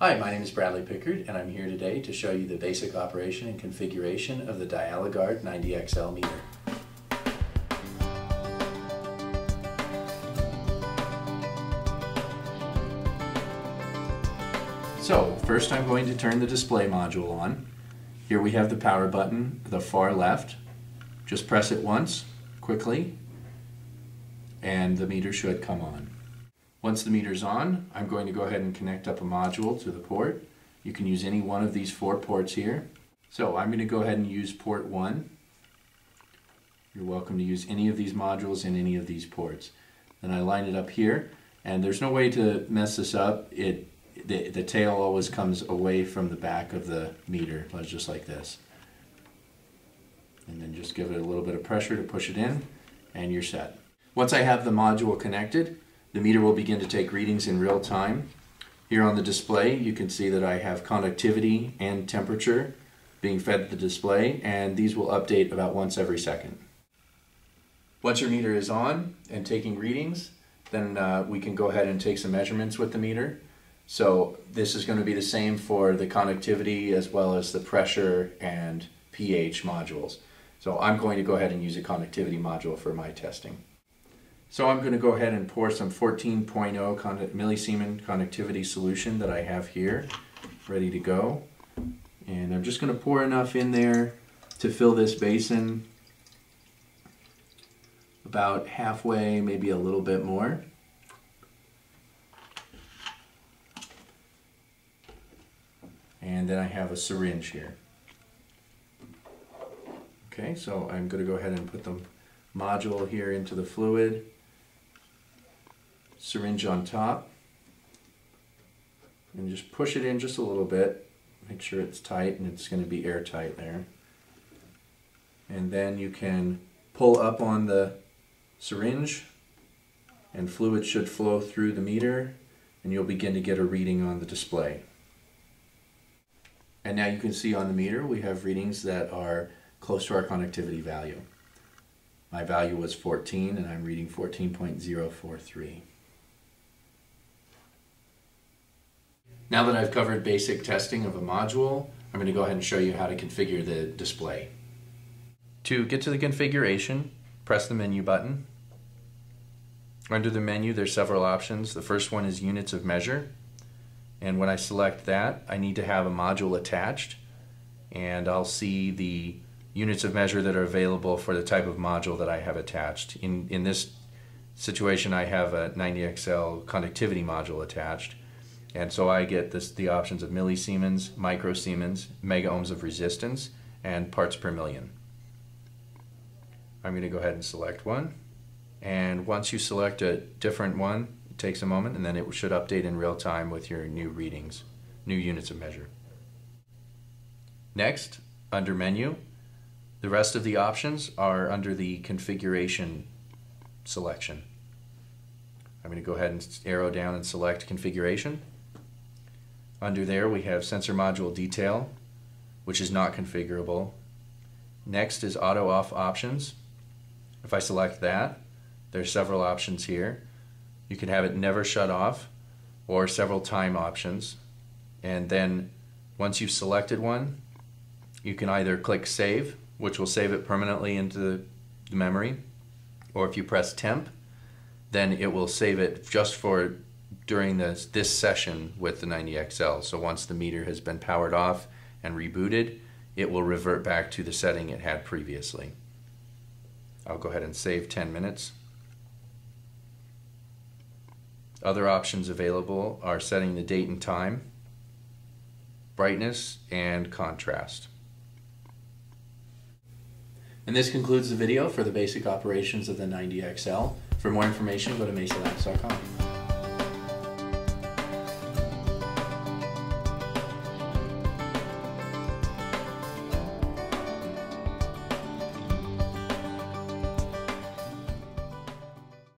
Hi, my name is Bradley Pickard and I'm here today to show you the basic operation and configuration of the DialyGuard 90XL meter. So, first I'm going to turn the display module on. Here we have the power button, the far left. Just press it once, quickly, and the meter should come on. Once the meter's on, I'm going to go ahead and connect up a module to the port. You can use any one of these four ports here. So I'm going to go ahead and use port 1. You're welcome to use any of these modules in any of these ports. Then I line it up here, and there's no way to mess this up. It the, the tail always comes away from the back of the meter, just like this. And then just give it a little bit of pressure to push it in, and you're set. Once I have the module connected, the meter will begin to take readings in real time. Here on the display, you can see that I have conductivity and temperature being fed to the display, and these will update about once every second. Once your meter is on and taking readings, then uh, we can go ahead and take some measurements with the meter. So this is going to be the same for the conductivity as well as the pressure and pH modules. So I'm going to go ahead and use a conductivity module for my testing. So I'm going to go ahead and pour some 14.0 millisiemen conductivity solution that I have here ready to go. And I'm just going to pour enough in there to fill this basin about halfway, maybe a little bit more. And then I have a syringe here. Okay, so I'm going to go ahead and put the module here into the fluid syringe on top. And just push it in just a little bit. Make sure it's tight and it's going to be airtight there. And then you can pull up on the syringe and fluid should flow through the meter and you'll begin to get a reading on the display. And now you can see on the meter we have readings that are close to our conductivity value. My value was 14 and I'm reading 14.043 Now that I've covered basic testing of a module, I'm going to go ahead and show you how to configure the display. To get to the configuration, press the menu button. Under the menu, there's several options. The first one is units of measure. And when I select that, I need to have a module attached. And I'll see the units of measure that are available for the type of module that I have attached. In, in this situation, I have a 90XL conductivity module attached. And so I get this, the options of millisiemens, microsiemens, mega ohms of resistance, and parts per million. I'm going to go ahead and select one. And once you select a different one, it takes a moment and then it should update in real time with your new readings, new units of measure. Next, under menu, the rest of the options are under the configuration selection. I'm going to go ahead and arrow down and select configuration. Under there we have sensor module detail, which is not configurable. Next is auto off options. If I select that, there's several options here. You can have it never shut off or several time options. And then once you've selected one, you can either click save, which will save it permanently into the memory, or if you press temp, then it will save it just for during this, this session with the 90XL. So once the meter has been powered off and rebooted, it will revert back to the setting it had previously. I'll go ahead and save 10 minutes. Other options available are setting the date and time, brightness, and contrast. And this concludes the video for the basic operations of the 90XL. For more information, go to mesalabs.com.